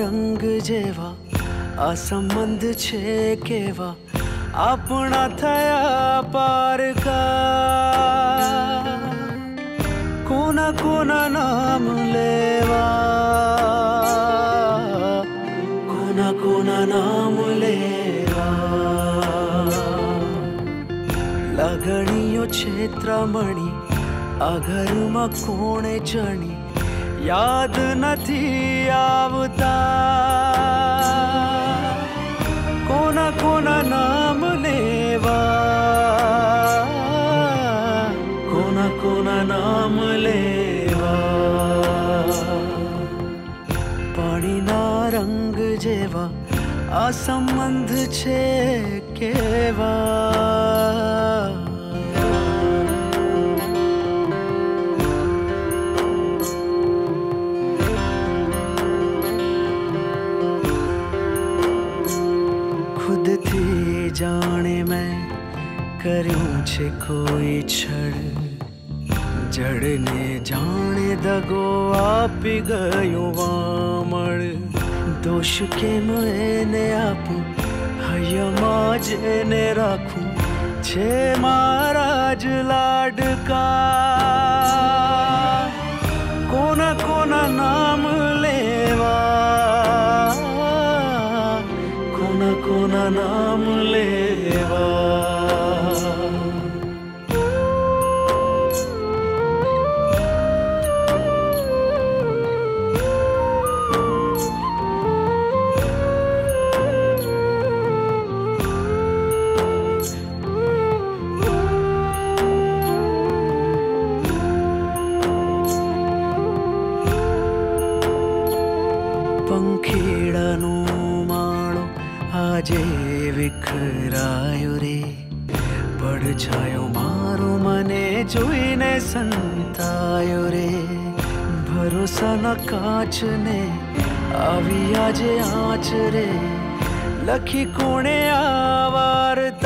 रंग जेवा आ संबंध छे केवा, अपना थया पार का। कोना कोना नाम लेवा, कोना कोना नाम लेवा। लगनियो क्षेत्र मणि आ घर में कोणे चणी યાદ નથી આવતા કોના કોના નામ લેવા કોના કોના નામ લેવા પાણીના રંગ જેવા આ સંબંધ છે કેવા जाने मैं करूँ छे कोई छड़। जड़ने जाने दगो आप गयो वामण दोष के मैंने आप हयमाजे ने राखू। छे महाराज लाड का अपना नाम लेवा આજે વિખરાયો રે પડછાયો મારો મને જોઈને સંતાયો રે ભરોસાના કાચને આવી આજે આંચ રે લખી કોણે આ વાર્તા